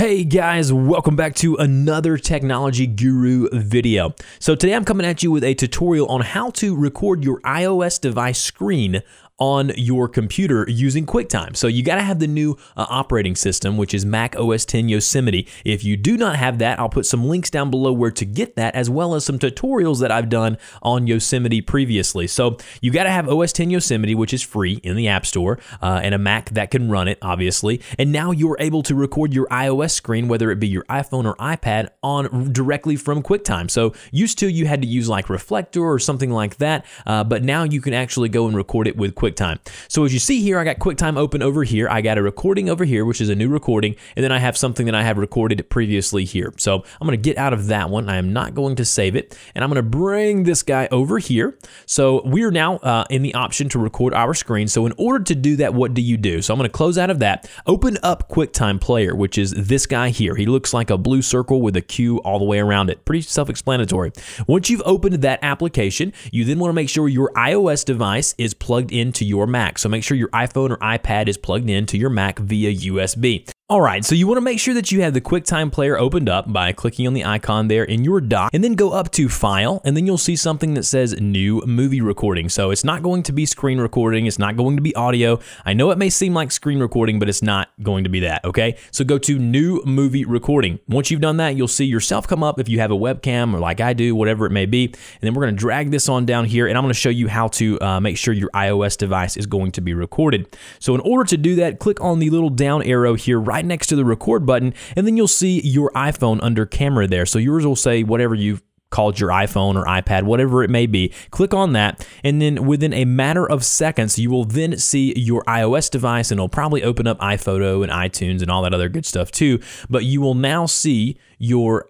Hey guys, welcome back to another Technology Guru video. So today I'm coming at you with a tutorial on how to record your iOS device screen on your computer using QuickTime. So you got to have the new uh, operating system, which is Mac OS 10 Yosemite. If you do not have that, I'll put some links down below where to get that, as well as some tutorials that I've done on Yosemite previously. So you got to have OS 10 Yosemite, which is free in the App Store, uh, and a Mac that can run it, obviously. And now you're able to record your iOS screen, whether it be your iPhone or iPad, on directly from QuickTime. So used to you had to use like Reflector or something like that, uh, but now you can actually go and record it with QuickTime QuickTime. So as you see here, I got QuickTime open over here. I got a recording over here, which is a new recording, and then I have something that I have recorded previously here. So I'm going to get out of that one. I am not going to save it, and I'm going to bring this guy over here. So we're now uh, in the option to record our screen. So in order to do that, what do you do? So I'm going to close out of that, open up QuickTime Player, which is this guy here. He looks like a blue circle with a Q all the way around it. Pretty self-explanatory. Once you've opened that application, you then want to make sure your iOS device is plugged into your Mac. So make sure your iPhone or iPad is plugged into your Mac via USB. All right, so you want to make sure that you have the QuickTime player opened up by clicking on the icon there in your dock and then go up to File and then you'll see something that says New Movie Recording. So it's not going to be screen recording, it's not going to be audio. I know it may seem like screen recording, but it's not going to be that, okay? So go to New Movie Recording. Once you've done that, you'll see yourself come up if you have a webcam or like I do, whatever it may be. And then we're going to drag this on down here and I'm going to show you how to uh, make sure your iOS device is going to be recorded. So in order to do that, click on the little down arrow here right next to the record button, and then you'll see your iPhone under camera there. So yours will say whatever you've called your iPhone or iPad, whatever it may be. Click on that, and then within a matter of seconds, you will then see your iOS device, and it'll probably open up iPhoto and iTunes and all that other good stuff too. But you will now see your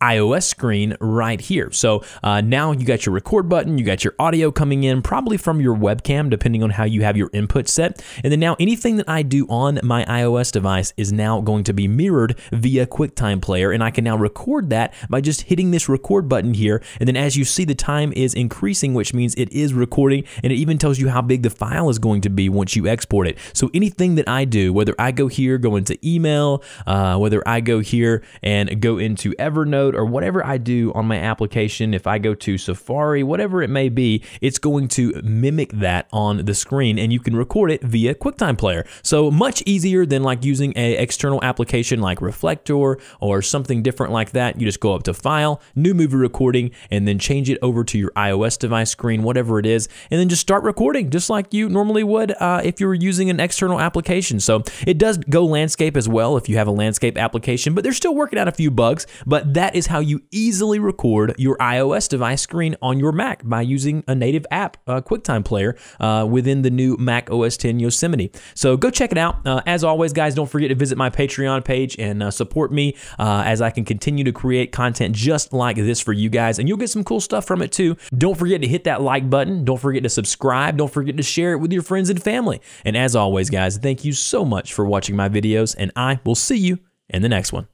iOS screen right here. So uh, now you got your record button, you got your audio coming in, probably from your webcam, depending on how you have your input set. And then now anything that I do on my iOS device is now going to be mirrored via QuickTime Player, and I can now record that by just hitting this record button here. And then as you see, the time is increasing, which means it is recording, and it even tells you how big the file is going to be once you export it. So anything that I do, whether I go here, go into email, uh, whether I go here and go into Evernote, or whatever I do on my application, if I go to Safari, whatever it may be, it's going to mimic that on the screen and you can record it via QuickTime Player. So much easier than like using a external application like Reflector or something different like that. You just go up to File, New Movie Recording, and then change it over to your iOS device screen, whatever it is, and then just start recording just like you normally would uh, if you were using an external application. So it does go landscape as well if you have a landscape application, but they're still working out a few bugs, but that how you easily record your iOS device screen on your Mac by using a native app, uh, QuickTime Player, uh, within the new Mac OS 10 Yosemite. So go check it out. Uh, as always, guys, don't forget to visit my Patreon page and uh, support me uh, as I can continue to create content just like this for you guys, and you'll get some cool stuff from it too. Don't forget to hit that like button. Don't forget to subscribe. Don't forget to share it with your friends and family. And as always, guys, thank you so much for watching my videos, and I will see you in the next one.